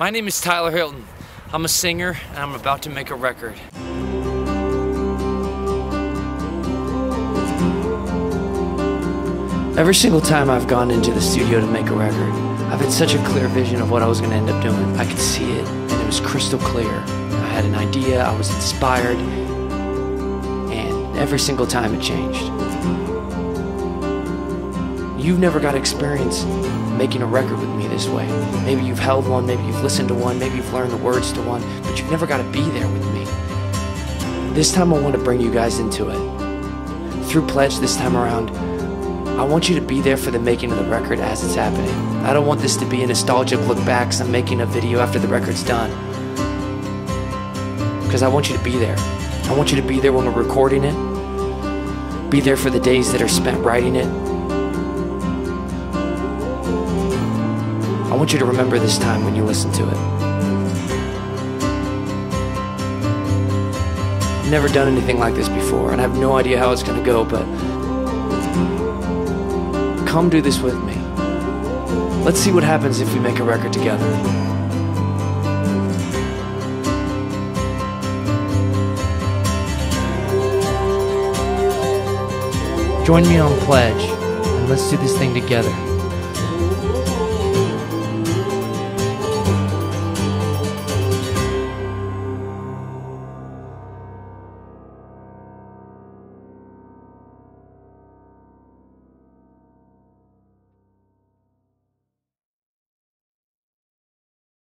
My name is Tyler Hilton. I'm a singer and I'm about to make a record. Every single time I've gone into the studio to make a record, I've had such a clear vision of what I was going to end up doing. I could see it, and it was crystal clear. I had an idea, I was inspired, and every single time it changed. You've never got experience making a record with me this way. Maybe you've held one, maybe you've listened to one, maybe you've learned the words to one, but you've never got to be there with me. This time I want to bring you guys into it. Through Pledge this time around, I want you to be there for the making of the record as it's happening. I don't want this to be a nostalgic look back because I'm making a video after the record's done. Because I want you to be there. I want you to be there when we're recording it. Be there for the days that are spent writing it. I want you to remember this time when you listen to it. I've never done anything like this before, and I have no idea how it's gonna go, but come do this with me. Let's see what happens if we make a record together. Join me on Pledge, and let's do this thing together.